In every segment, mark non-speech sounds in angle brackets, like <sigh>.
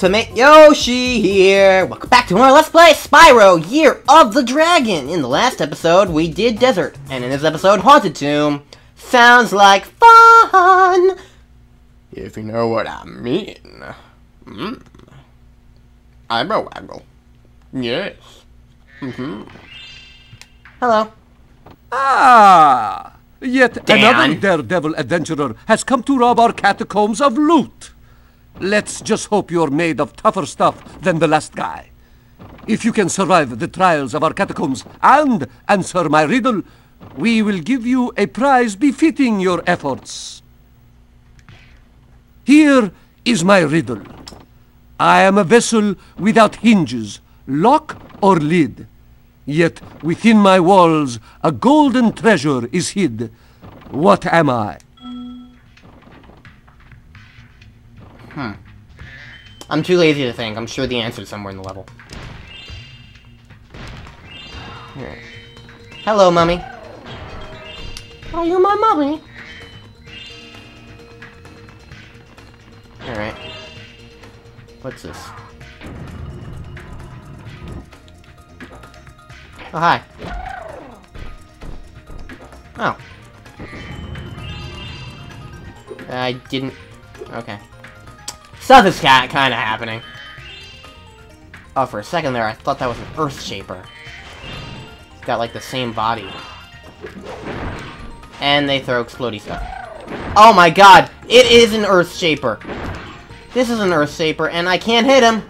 Ultimate Yoshi here! Welcome back to more Let's Play Spyro Year of the Dragon! In the last episode, we did Desert, and in this episode, Haunted Tomb. Sounds like fun! If you know what I mean. Mm. Eyebrow waggle. Yes. Mm-hmm. Hello. Ah! Yet Dan. another daredevil adventurer has come to rob our catacombs of loot. Let's just hope you're made of tougher stuff than the last guy. If you can survive the trials of our catacombs and answer my riddle, we will give you a prize befitting your efforts. Here is my riddle. I am a vessel without hinges, lock or lid. Yet within my walls a golden treasure is hid. What am I? I'm too lazy to think. I'm sure the answer's somewhere in the level. Here. Hello, mummy. Are you my mummy? Alright. What's this? Oh, hi. Oh. I didn't... Okay. Stuff is kind of happening. Oh, for a second there, I thought that was an Earth Shaper. It's got, like, the same body. And they throw explodey stuff. Oh my god! It is an Earth Shaper! This is an Earth Shaper, and I can't hit him!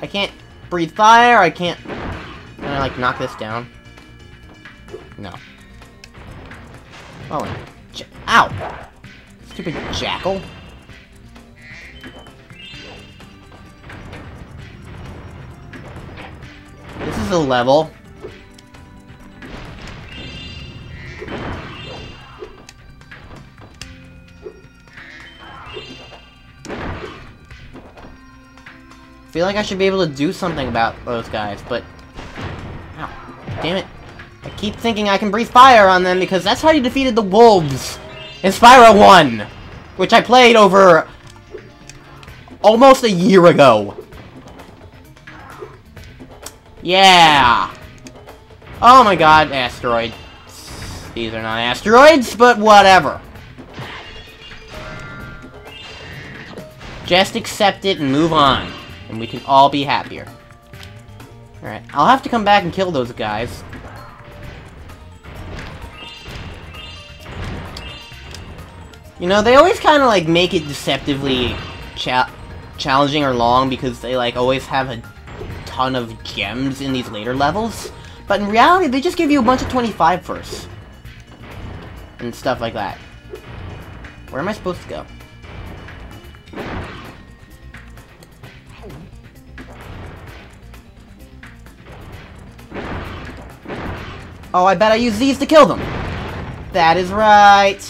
I can't breathe fire, I can't... Can I, like, knock this down? No. Oh, ow! Stupid jackal. This is a level. feel like I should be able to do something about those guys, but... Ow. Damn it. I keep thinking I can breathe fire on them because that's how you defeated the wolves in Spyro 1! Which I played over... almost a year ago. Yeah! Oh my god, asteroid. These are not asteroids, but whatever. Just accept it and move on. And we can all be happier. Alright, I'll have to come back and kill those guys. You know, they always kind of like make it deceptively cha challenging or long because they like always have a ton of gems in these later levels. But in reality, they just give you a bunch of 25 first. And stuff like that. Where am I supposed to go? Oh, I bet I use these to kill them. That is right.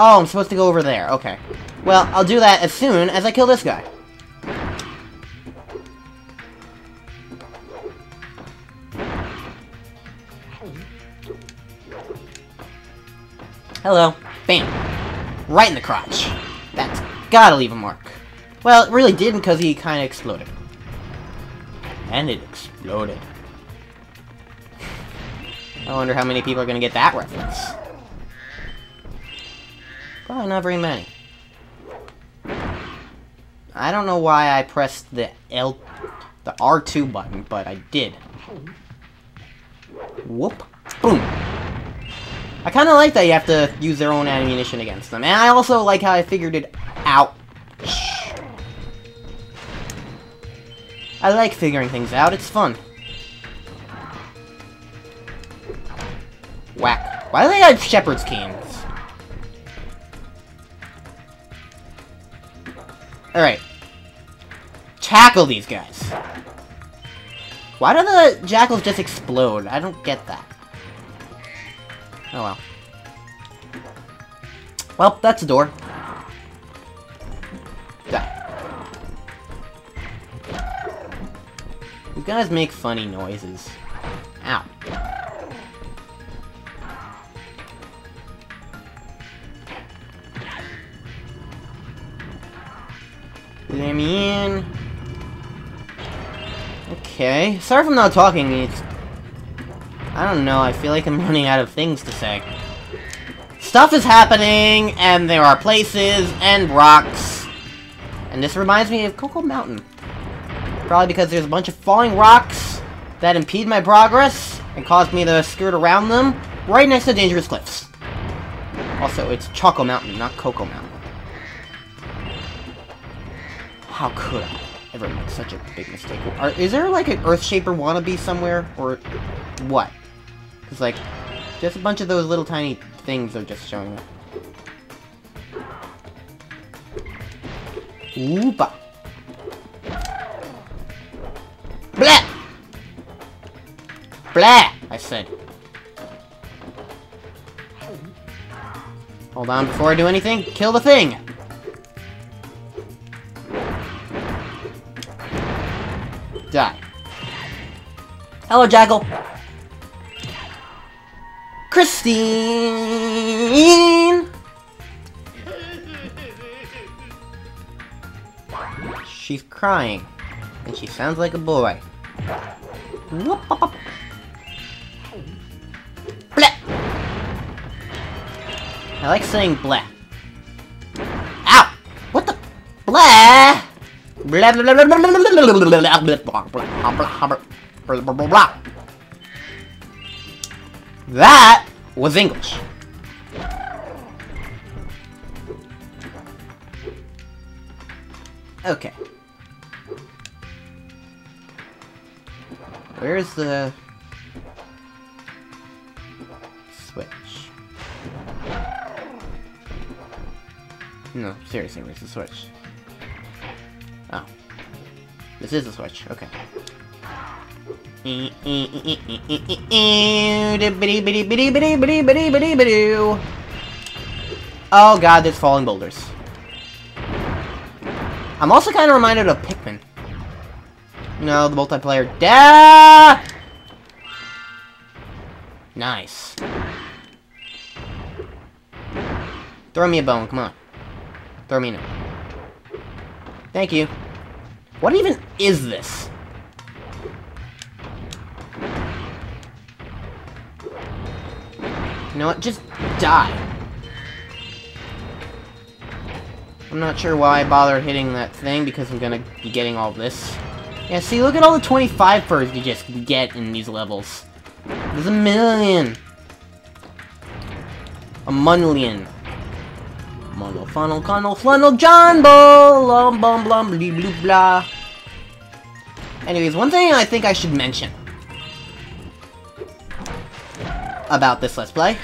Oh, I'm supposed to go over there. Okay. Well, I'll do that as soon as I kill this guy. Hello. Bam. Right in the crotch. That's gotta leave a mark. Well, it really didn't because he kind of exploded. And it exploded. <laughs> I wonder how many people are gonna get that reference. Probably not very many. I don't know why I pressed the L, the R2 button, but I did. Whoop. Boom. I kind of like that you have to use their own ammunition against them. And I also like how I figured it out. I like figuring things out. It's fun. Whack. Why do they have shepherd's canes? Alright. Tackle these guys. Why do the jackals just explode? I don't get that. Oh well. Well, that's a door. Yeah. You guys make funny noises. Let me in. Okay. Sorry if I'm not talking. It's... I don't know. I feel like I'm running out of things to say. Stuff is happening, and there are places and rocks. And this reminds me of Cocoa Mountain. Probably because there's a bunch of falling rocks that impede my progress and cause me to skirt around them right next to dangerous cliffs. Also, it's Choco Mountain, not Cocoa Mountain. How could I ever make such a big mistake? Are, is there like an Earthshaper wannabe somewhere? Or what? Because like, just a bunch of those little tiny things are just showing up. Oopa. Blah! Blah! I said. Hold on, before I do anything, kill the thing! Hello, Jackal! Christine! She's crying. And she sounds like a boy. Whoop. Blah! I like saying blah. Ow! What the? Blah blah That was English. Okay. Where's the switch? No, seriously, where's the switch? Oh. This is the switch, okay. Oh god, there's falling boulders. I'm also kind of reminded of Pikmin. No, the multiplayer. Da! Nice. Throw me a bone, come on. Throw me a. Thank you. What even is this? You know what? Just die. I'm not sure why I bothered hitting that thing, because I'm gonna be getting all this. Yeah, see, look at all the 25 furs you just get in these levels. There's a million. A million. Munnel, funnel, cunnel, funnel, John Bull, lum bum blum blee blah. Anyways, one thing I think I should mention about this Let's Play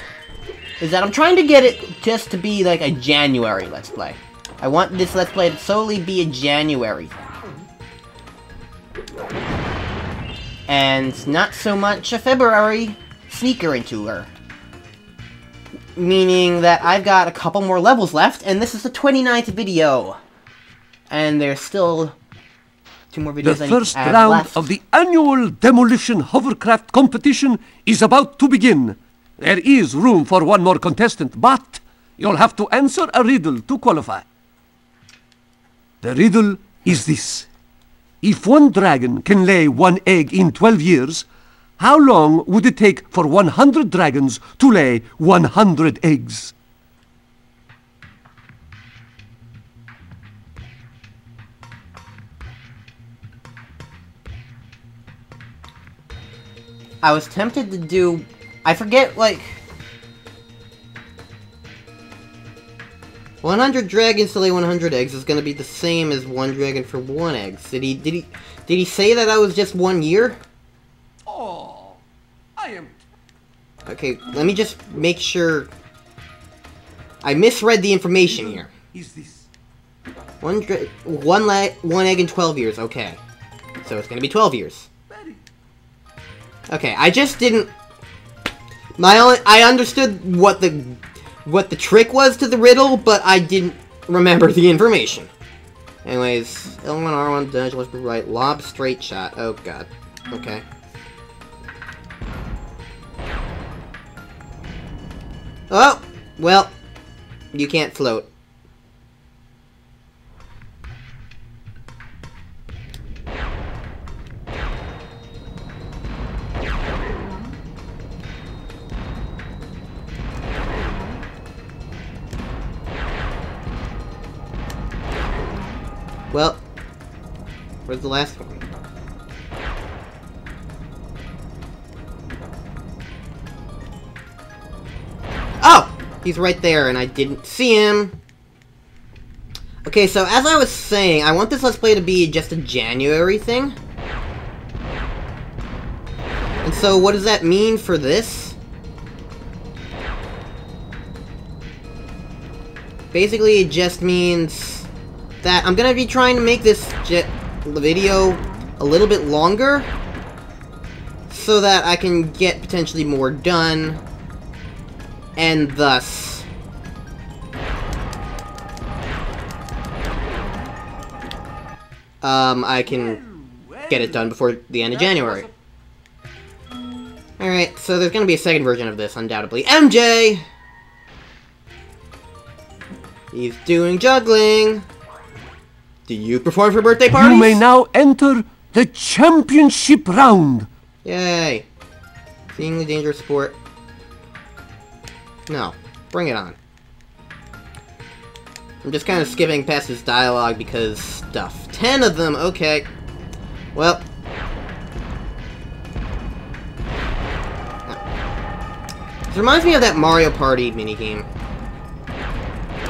is that I'm trying to get it just to be like a January Let's Play. I want this Let's Play to solely be a January thing. And not so much a February sneaker into her. Meaning that I've got a couple more levels left, and this is the 29th video. And there's still two more videos The I first round left. of the annual demolition hovercraft competition is about to begin. There is room for one more contestant, but you'll have to answer a riddle to qualify. The riddle is this. If one dragon can lay one egg in 12 years, how long would it take for 100 dragons to lay 100 eggs? I was tempted to do... I forget, like... 100 dragons to lay 100 eggs is gonna be the same as one dragon for one egg. Did he, did he, did he say that that was just one year? Oh, I am Okay, let me just make sure... I misread the information here. Is this? One one la one egg in 12 years, okay. So it's gonna be 12 years. Okay, I just didn't... My only, I understood what the what the trick was to the riddle, but I didn't remember the information. Anyways, L1, R1, dodge left right, lob, straight shot. Oh god. Okay. Oh! Well, you can't float. He's right there and I didn't see him. Okay, so as I was saying, I want this Let's Play to be just a January thing. And so what does that mean for this? Basically, it just means that I'm gonna be trying to make this video a little bit longer so that I can get potentially more done and thus um, I can get it done before the end of January. Alright, so there's gonna be a second version of this, undoubtedly. MJ! He's doing juggling! Do you perform for birthday parties? You may now enter the championship round! Yay! Seeing the dangerous sport. No. Bring it on. I'm just kind of skipping past his dialogue because stuff. Ten of them, okay. Well. This reminds me of that Mario Party minigame.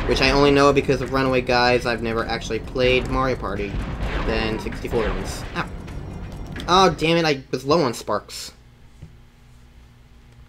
Which I only know because of Runaway Guys. I've never actually played Mario Party than 64 ones. Ow. Oh, damn it, I was low on sparks.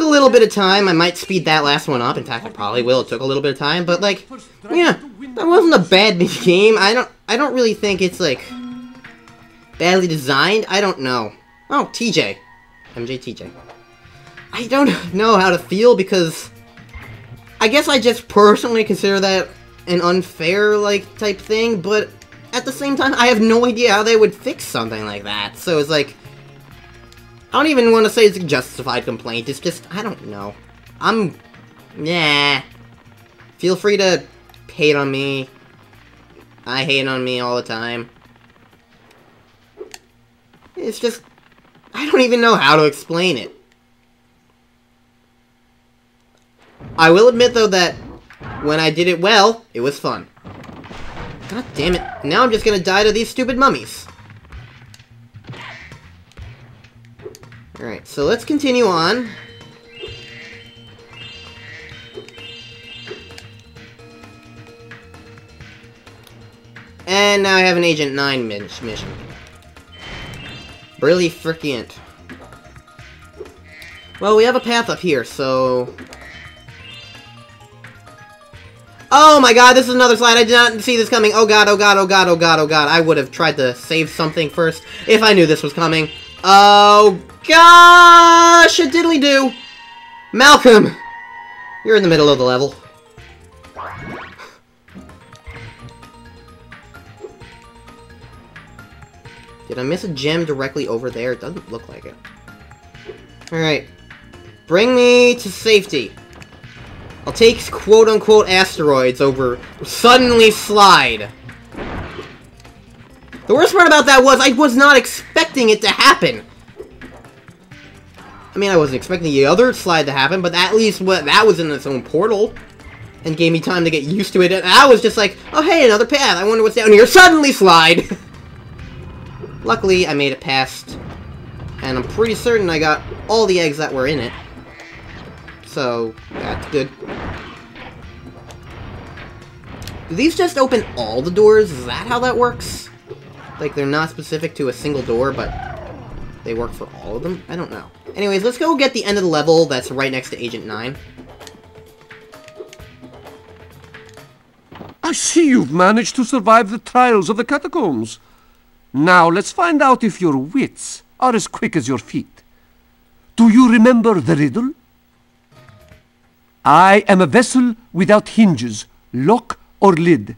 Took a little bit of time. I might speed that last one up. In fact, I probably will. It took a little bit of time, but like, yeah, that wasn't a bad <laughs> game. I don't, I don't really think it's like badly designed. I don't know. Oh, TJ, MJ TJ. I don't <laughs> know how to feel because I guess I just personally consider that an unfair like type thing, but at the same time, I have no idea how they would fix something like that. So it's like, I don't even want to say it's a justified complaint. It's just, I don't know. I'm... Nah. Feel free to hate on me. I hate on me all the time. It's just... I don't even know how to explain it. I will admit, though, that when I did it well, it was fun. God damn it. Now I'm just gonna die to these stupid mummies. Alright, so let's continue on. And now I have an Agent 9 mission. Really freaking Well, we have a path up here, so... Oh my god, this is another slide. I did not see this coming. Oh god, oh god, oh god, oh god, oh god. I would have tried to save something first if I knew this was coming. Oh gosh, a diddly do. Malcolm, you're in the middle of the level. Did I miss a gem directly over there? It doesn't look like it. Alright. Bring me to safety. I'll take quote-unquote asteroids over suddenly slide. The worst part about that was I was not expecting it to happen. I mean, I wasn't expecting the other slide to happen, but at least what that was in its own portal. And gave me time to get used to it. And I was just like, oh hey, another path. I wonder what's down here. Suddenly slide! <laughs> Luckily, I made it past. And I'm pretty certain I got all the eggs that were in it. So, that's good. Do these just open all the doors? Is that how that works? Like, they're not specific to a single door, but they work for all of them? I don't know. Anyways, let's go get the end of the level that's right next to Agent 9. I see you've managed to survive the trials of the catacombs. Now let's find out if your wits are as quick as your feet. Do you remember the riddle? I am a vessel without hinges, lock or lid.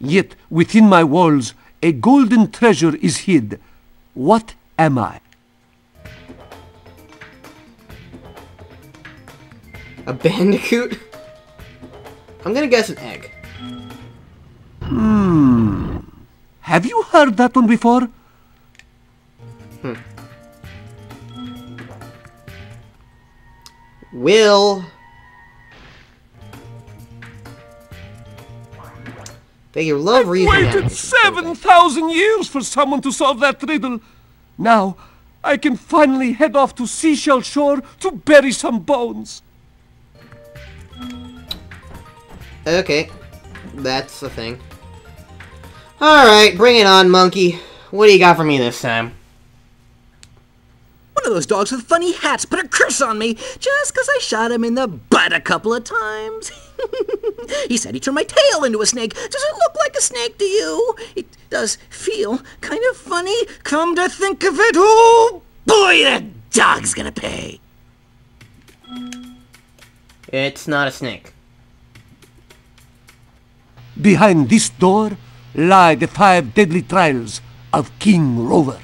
Yet within my walls a golden treasure is hid. What am I? A bandicoot? I'm gonna guess an egg. Hmm. Have you heard that one before? Hmm. Will... They your love I've reason. waited 7,000 years for someone to solve that riddle. Now, I can finally head off to Seashell Shore to bury some bones. Okay. That's the thing. Alright, bring it on, monkey. What do you got for me this time? One of those dogs with funny hats put a curse on me just 'cause I shot him in the butt a couple of times. <laughs> he said he turned my tail into a snake. Does it look like a snake to you? It does feel kind of funny. Come to think of it, oh boy, that dog's gonna pay. It's not a snake. Behind this door lie the five deadly trials of King Rover.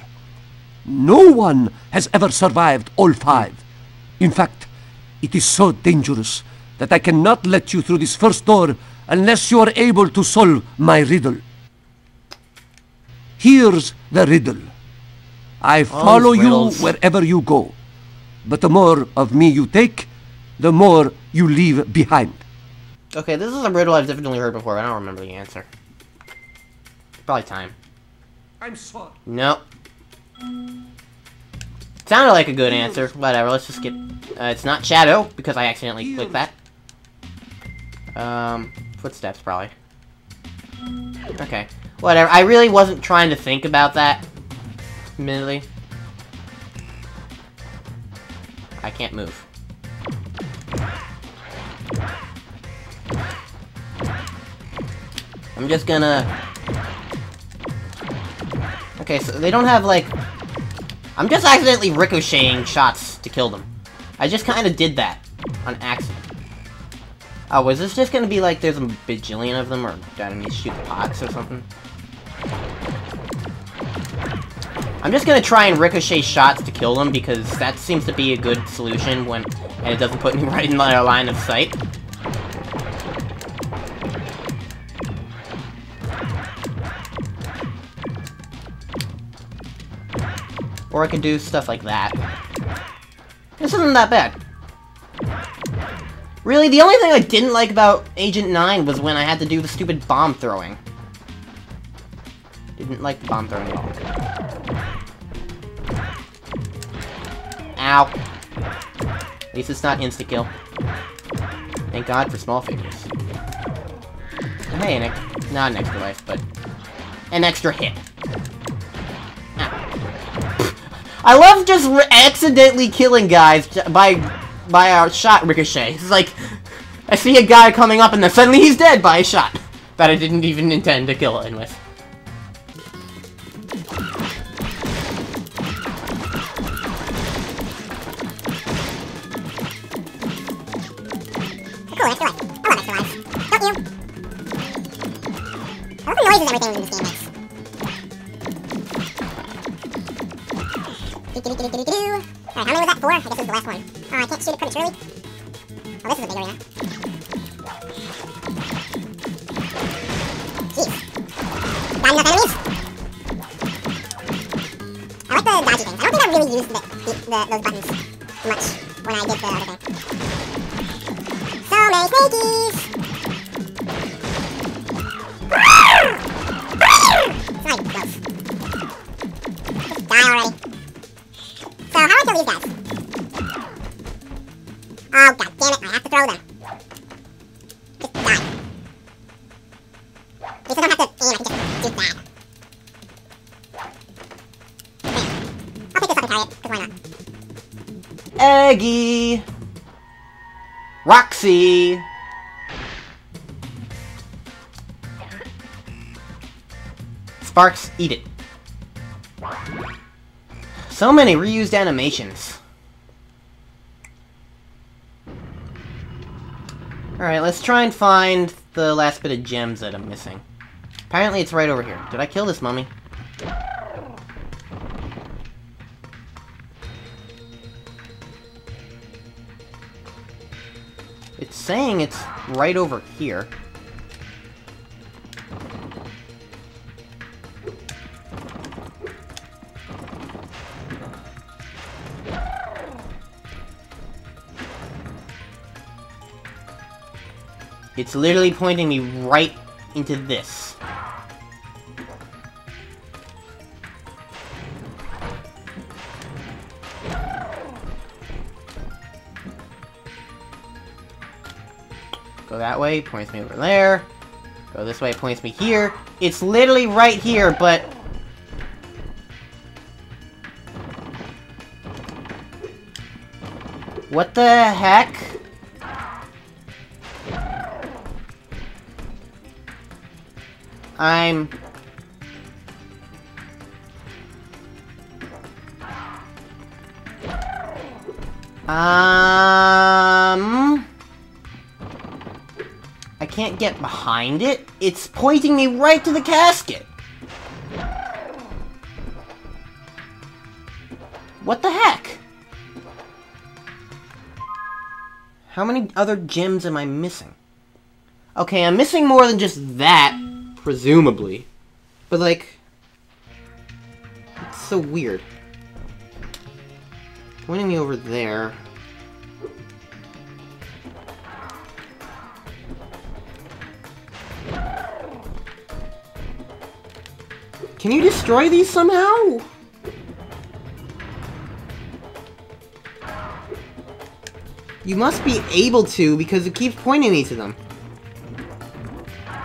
No one has ever survived all five. In fact, it is so dangerous that I cannot let you through this first door unless you are able to solve my riddle. Here's the riddle. I follow you wherever you go, but the more of me you take, the more you leave behind. Okay, this is a riddle I've definitely heard before, but I don't remember the answer. Probably time. I'm sorry. Nope. Sounded like a good answer. Whatever, let's just get... Uh, it's not Shadow, because I accidentally clicked that. Um, footsteps, probably. Okay. Whatever, I really wasn't trying to think about that. Admittedly. I can't move. I'm just gonna... Okay, so they don't have, like... I'm just accidentally ricocheting shots to kill them. I just kind of did that. On accident. Oh, was this just gonna be like there's a bajillion of them, or do I need to shoot pots or something? I'm just gonna try and ricochet shots to kill them, because that seems to be a good solution when... And it doesn't put me <laughs> right in my line of sight. Or I could do stuff like that. This isn't that bad. Really, the only thing I didn't like about Agent 9 was when I had to do the stupid bomb throwing. Didn't like the bomb throwing at all. Ow. At least it's not insta-kill. Thank God for small figures. Hey, an ex not an extra life, but an extra hit. I love just accidentally killing guys by by a shot ricochet. It's like I see a guy coming up and then suddenly he's dead by a shot that I didn't even intend to kill him with. Cool, extra life. I love extra lives. Don't you? I love the noises everything in this game makes. Do-do-do-do-do-do. Alright, how many was that? Four? I guess this is the last one. Oh, I can't shoot it prematurely. Oh, this is a big arena. Jeez. Got enough enemies? I like the dodgy things. I don't think I really used the, the, the, those buttons much when I did the other thing. So many snakies! Roxy! Sparks, eat it. So many reused animations. Alright, let's try and find the last bit of gems that I'm missing. Apparently it's right over here. Did I kill this mummy? It's saying it's right over here. It's literally pointing me right into this. Way, points me over there. Go this way, points me here. It's literally right here, but... What the heck? I'm... Um... can't get behind it. It's pointing me right to the casket. What the heck? How many other gems am I missing? Okay, I'm missing more than just that, presumably. But like... It's so weird. Pointing me over there. Can you destroy these somehow? You must be able to because it keeps pointing me to them.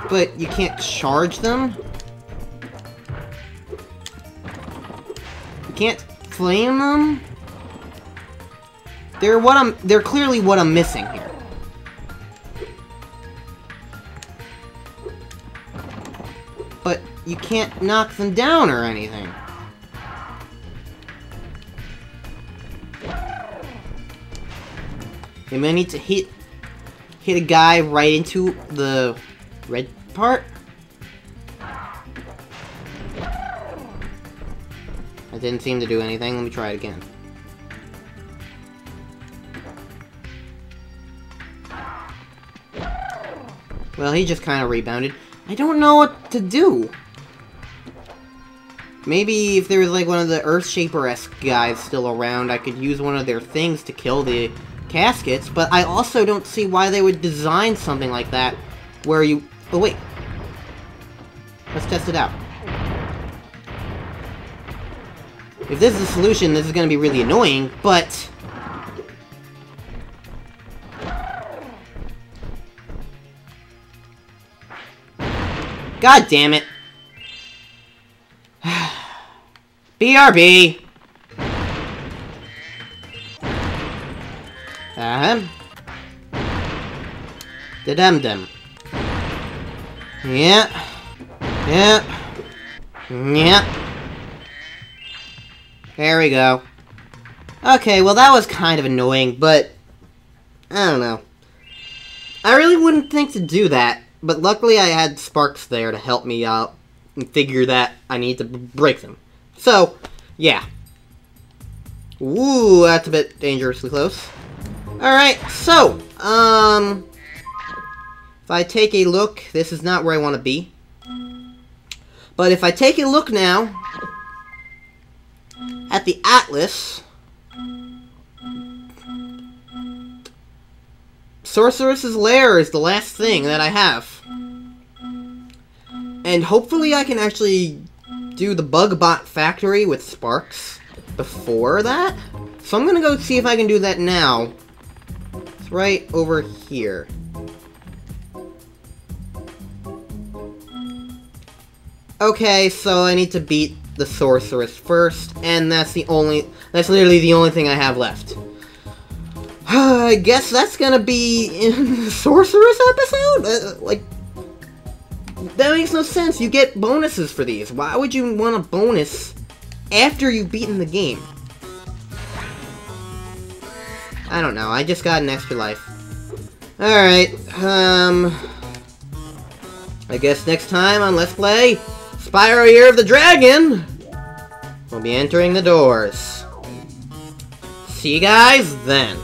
But you can't charge them? You can't flame them? They're what I'm they're clearly what I'm missing here. You can't knock them down or anything. Maybe I need to hit hit a guy right into the red part. That didn't seem to do anything. Let me try it again. Well, he just kind of rebounded. I don't know what to do. Maybe if there was like one of the Earthshaper-esque guys still around, I could use one of their things to kill the caskets, but I also don't see why they would design something like that where you... Oh, wait. Let's test it out. If this is the solution, this is going to be really annoying, but... God damn it. BRB! Uh-huh. The dum-dum. Yeah. Yeah. Yeah. There we go. Okay, well that was kind of annoying, but... I don't know. I really wouldn't think to do that, but luckily I had Sparks there to help me out and figure that I need to break them. So, yeah. Woo, that's a bit dangerously close. Alright, so, um... If I take a look, this is not where I want to be. But if I take a look now at the Atlas, Sorceress's Lair is the last thing that I have. And hopefully I can actually do the Bugbot Factory with Sparks before that. So I'm gonna go see if I can do that now. It's right over here. Okay, so I need to beat the Sorceress first, and that's the only- that's literally the only thing I have left. <sighs> I guess that's gonna be in the <laughs> Sorceress episode? Uh, like, that makes no sense. You get bonuses for these. Why would you want a bonus after you've beaten the game? I don't know. I just got an extra life. Alright, um... I guess next time on Let's Play Spyro Year of the Dragon, we'll be entering the doors. See you guys then.